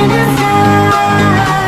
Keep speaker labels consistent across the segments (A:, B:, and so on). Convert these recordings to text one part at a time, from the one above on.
A: in the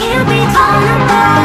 A: hear me all about